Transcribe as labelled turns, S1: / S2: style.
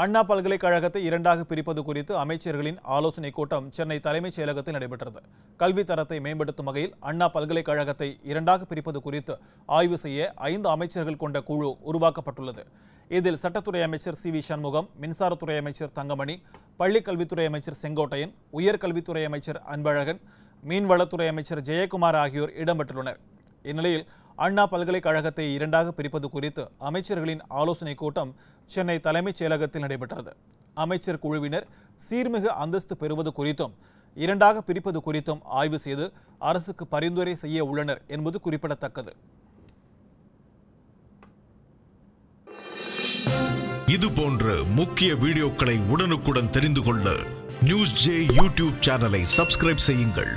S1: அண்ணா பல்கலைக்கழகத்தை இரண்டாக பிரிப்பது குறித்து அமைச்சர்களின் ஆலோசனைக் கூட்டம் சென்னை தலைமைச் செயலகத்தில் நடைபெற்றது. கல்வி தரத்தை மேம்படுத்தும் வகையில் அண்ணா பல்கலைக்கழகத்தை இரண்டாக பிரிப்பது குறித்து ஆய்வு செய்ய ஐந்து அமைச்சர்கள் கொண்ட குழு உருவாக்கப்பட்டுள்ளது. இதில் சட்டத்துறை அமைச்சர் சி வி சண்முகம் மின்சாரத்துறை அமைச்சர் தங்கமணி பள்ளிக்கல்வித்துறை அமைச்சர் செங்கோட்டையன் உயர்கல்வித்துறை அமைச்சர் அன்பழகன் மீன்வளத்துறை அமைச்சர் ஜெயக்குமார் ஆகியோர் இடம்பெற்றுள்ளனர். இந்நிலையில் அண்ணா பல்கலைக்கழகத்தை இரண்டாக பிரிப்பது குறித்து அமைச்சர்களின் ஆலோசனைக் கூட்டம் சென்னை தலைமைச் செயலகத்தில் நடைபெற்றது. அமைச்சர் குழுவினர் சீர்மிகு அந்தஸ்து பெறுவது குறித்தும் இரண்டாக பிரிப்பது குறித்தும் ஆய்வு செய்து அரசுக்கு பரிந்துரை செய்ய உள்ளனர் என்பது குறிப்பிடத்தக்கது.
S2: இது போன்ற முக்கிய வீடியோக்களை உடனுக்குடன் தெரிந்து கொள்ள நியூஸ் ஜே யூடியூப் சேனலை சப்ஸ்கிரைப் செய்யுங்கள்.